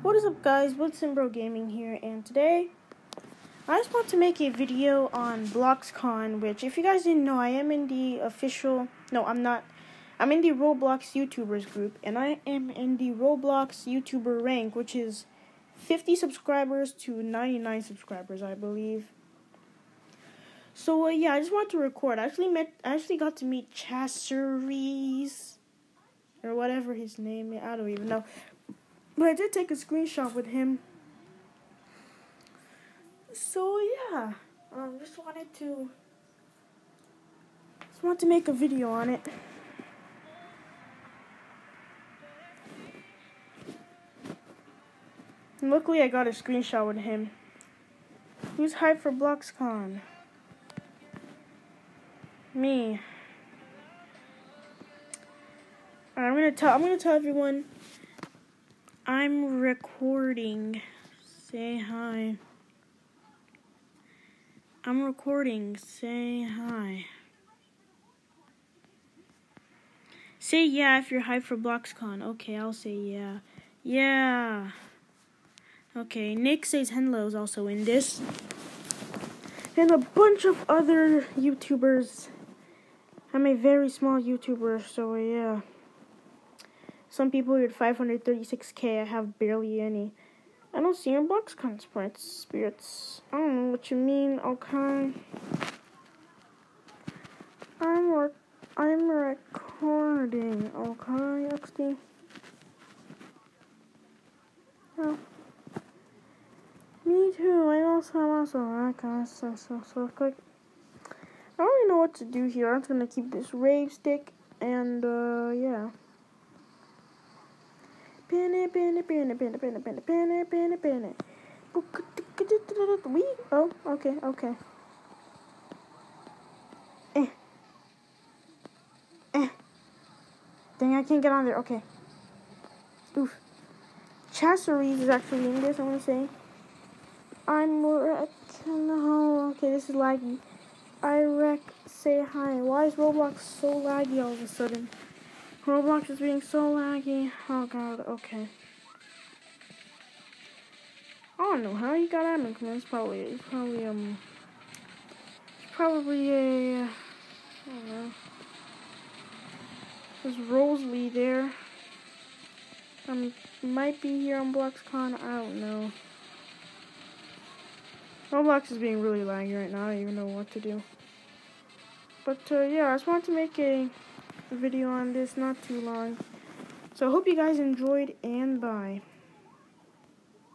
What is up guys, Woodson Gaming here, and today I just want to make a video on BloxCon, which if you guys didn't know, I am in the official, no I'm not, I'm in the Roblox YouTubers group, and I am in the Roblox YouTuber rank, which is 50 subscribers to 99 subscribers, I believe. So uh, yeah, I just wanted to record. I actually met, I actually got to meet Chasseries or whatever his name is. I don't even know. But I did take a screenshot with him. So yeah, um, just wanted to just wanted to make a video on it. And luckily, I got a screenshot with him. Who's hyped for BloxCon? Me. I'm gonna tell I'm gonna tell everyone I'm recording. Say hi. I'm recording. Say hi. Say yeah if you're hyped for BloxCon. Okay, I'll say yeah. Yeah. Okay, Nick says hello is also in this. And a bunch of other YouTubers. I'm a very small YouTuber, so yeah. Some people with 536k, I have barely any. I don't see your box conspiracy spirits. I don't know what you mean, okay? I'm rec I'm recording, okay, XD? Oh. Me too, I also also okay, so so so quick. I don't really know what to do here. I'm just gonna keep this rave stick and uh yeah. Penny, penny, penny, penny, penny, penny, penny, penny, penny. We oh okay okay. Eh. Eh. Dang, I can't get on there. Okay. Oof. Chasseries is actually in this. I want to say. I'm wreck. No. Okay, this is laggy. I wreck. Say hi. Why is Roblox so laggy all of a sudden? Roblox is being so laggy. Oh god, okay. I don't know how you got admin commands. Probably, probably, um, probably a, I don't know. There's Rosalie there. Um, might be here on BloxCon. I don't know. Roblox is being really laggy right now. I don't even know what to do. But, uh, yeah, I just wanted to make a video on this, not too long. So I hope you guys enjoyed, and bye.